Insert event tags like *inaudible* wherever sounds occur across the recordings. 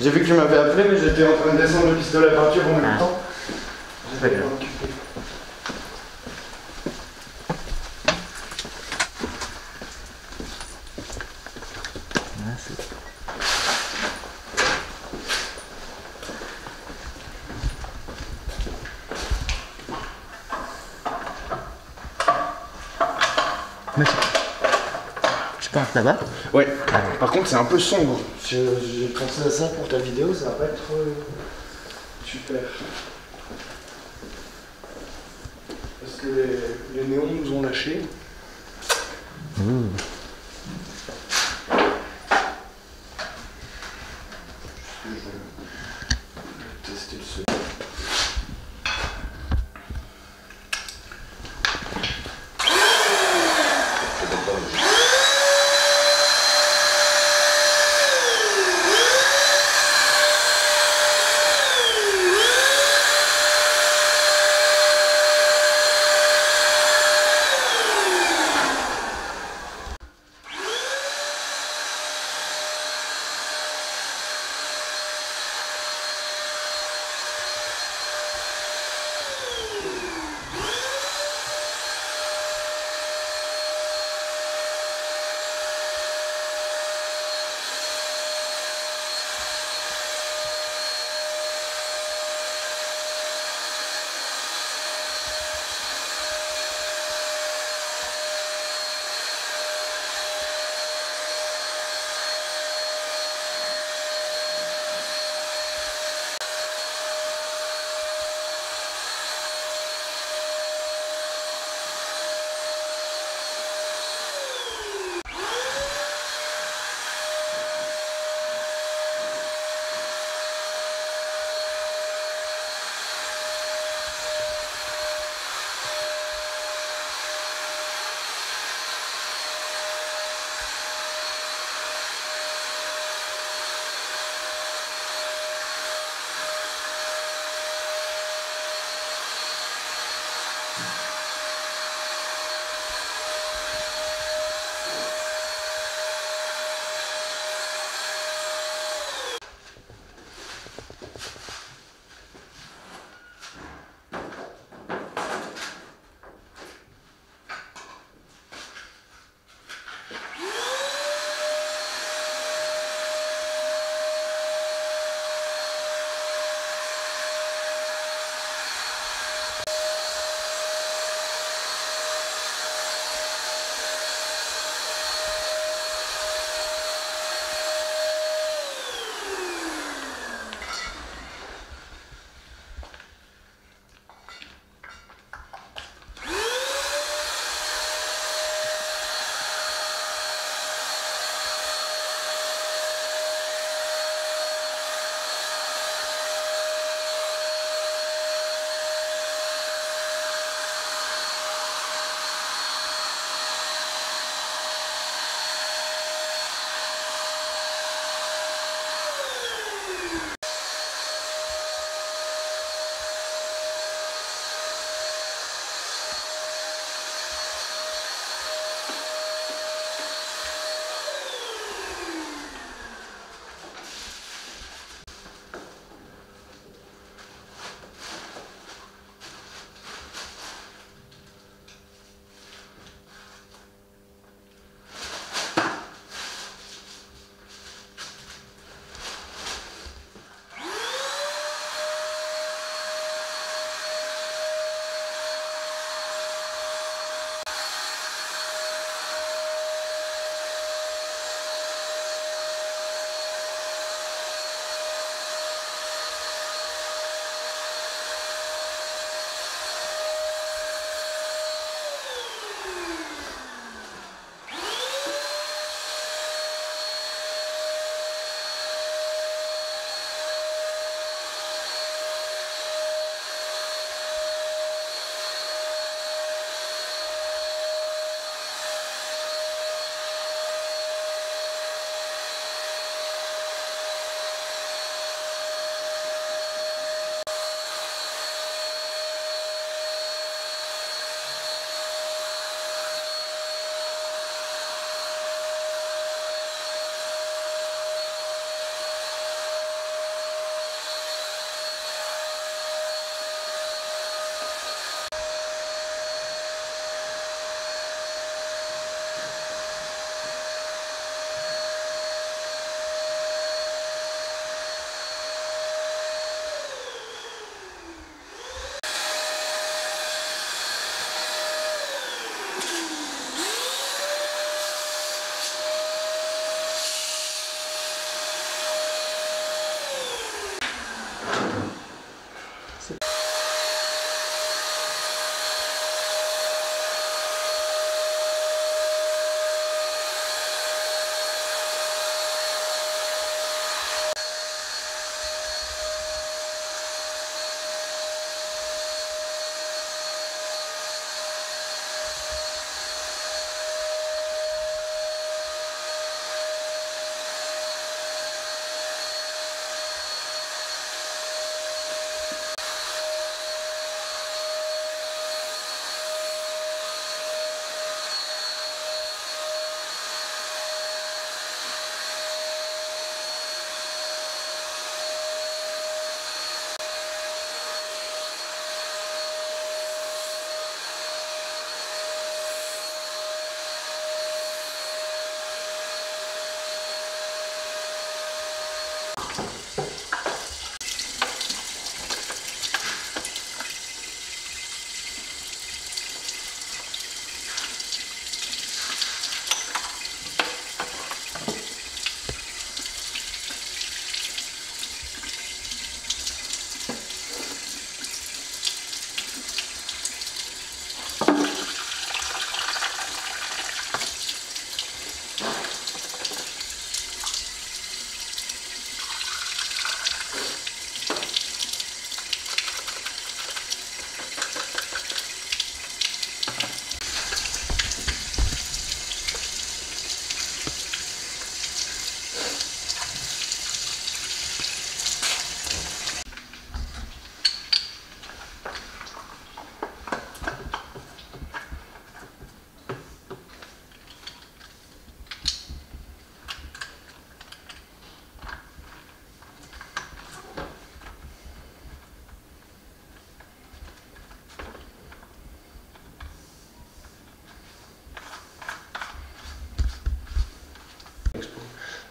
J'ai vu que tu m'avais appelé, mais j'étais en train de descendre le pistolet à peinture en même Ah. temps. Bien. occupé. Merci. Pense là-bas. Ouais, par contre c'est un peu sombre. Je- J'ai pensé à ça pour ta vidéo, ça va pas être euh, super. Parce que les, les néons nous ont lâchés. Je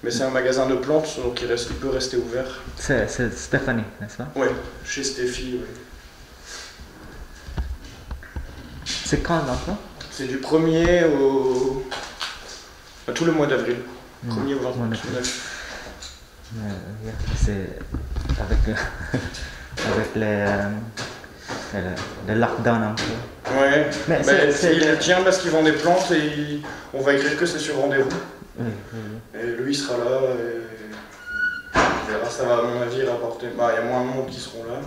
Mais c'est un magasin de plantes, donc il, reste, il peut rester ouvert. C'est Stéphanie, n'est-ce pas? Ouais, chez Stéphie, ouais. C'est quand l'enfant C'est du 1er au. à tout le mois d'avril. 1er au Mois d'avril. 29. Euh, yeah, C'est avec, euh, *laughs* avec les, euh, le, le lockdown un peu. Ouais, Mais mais c'est- c'est il tient parce qu'il vend des plantes et il- on va écrire que c'est sur rendez-vous. Et lui sera là et ça va à mon avis rapporter. Bah, il y a moins de monde qui seront là.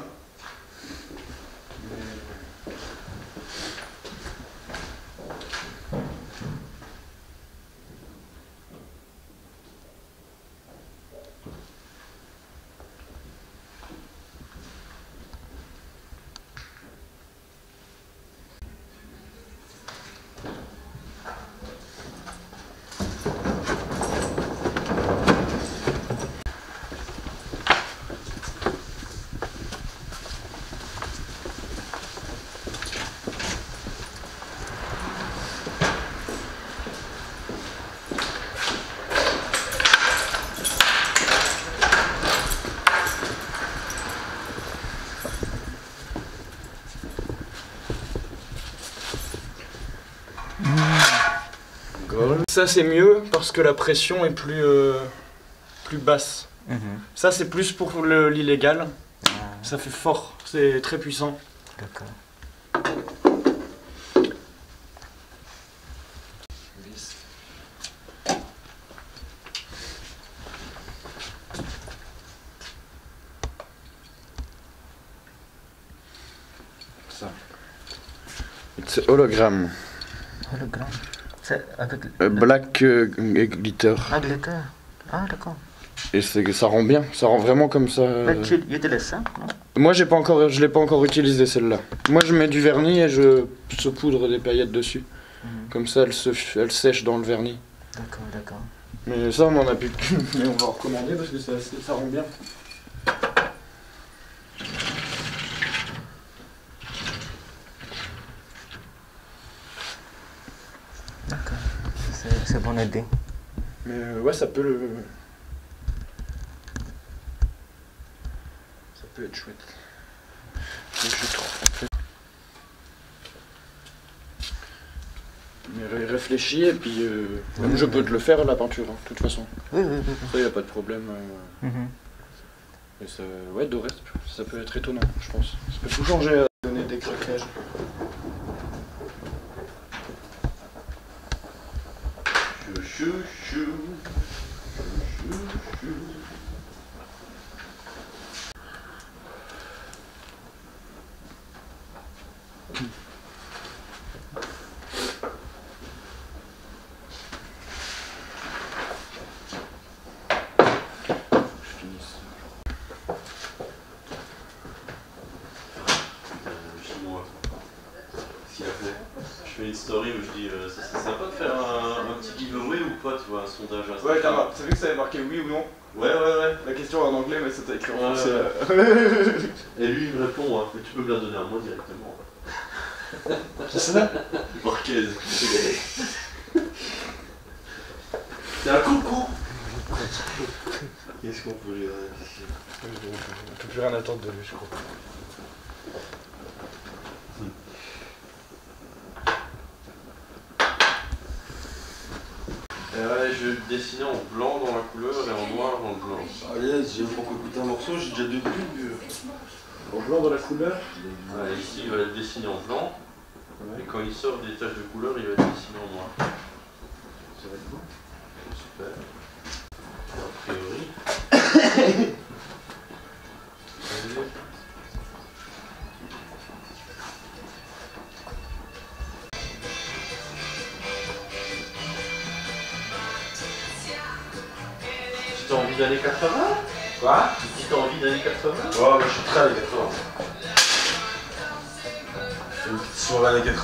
Mais- Ça c'est mieux parce que la pression est plus, euh, plus basse. Mhm. Ça c'est plus pour le- l'illégal. Ah, Ça fait fort, c'est très puissant. D'accord. Ça. C'est hologramme. Hologramme. Avec Euh, black euh, glitter. Ah, glitter. Ah, d'accord. Et c'est- ça rend bien, ça rend vraiment comme ça. Mais tu utilises ça, non? Moi j'ai pas encore, je l'ai pas encore utilisé celle-là. Moi je mets du vernis et je saupoudre des paillettes dessus. Mhm. Comme ça elle, se, elle sèche dans le vernis. D'accord, d'accord. Mais ça on en a plus *laughs* mais on va recommander parce que ça, ça rend bien. C'est bonne idée. Mais euh, ouais ça peut le. Ça peut être chouette. Donc, je trouve. Mais ré- réfléchis et puis euh, même je peux te le faire la peinture, hein, de toute façon. Oui, oui, oui. Ça y a pas de problème. euh. Mhm. Et ça, ouais, doré, ça peut être étonnant, je pense. Ça peut tout changer, euh, donner des craquages. Chou, chou, chou. Chou, Ouais, t'as vu que ça avait marqué oui ou non Ouais, ouais, ouais. La question en anglais, mais c'était écrit en français. ouais. Et lui, il me répond, hein, mais tu peux me la donner à moi directement. *laughs* C'est ça Marquez. C'est un coucou Qu'est-ce qu'on peut lui dire? On peut plus rien attendre de lui, je crois. Le dessiner en blanc dans la couleur et en noir dans le blanc. Ah yes, j'ai beaucoup écouté un morceau, j'ai déjà deux pubs. En blanc dans la couleur ici, il va le dessiner en blanc. Ouais. Et quand il sort des taches de couleur, il va le dessiner en noir. Ça va être beau. Super. A priori. *coughs* *coughs* 80 Quoi Tu t'as envie d'années 80 Ouais, je suis très années 80. C'est une petite sur l'année 80.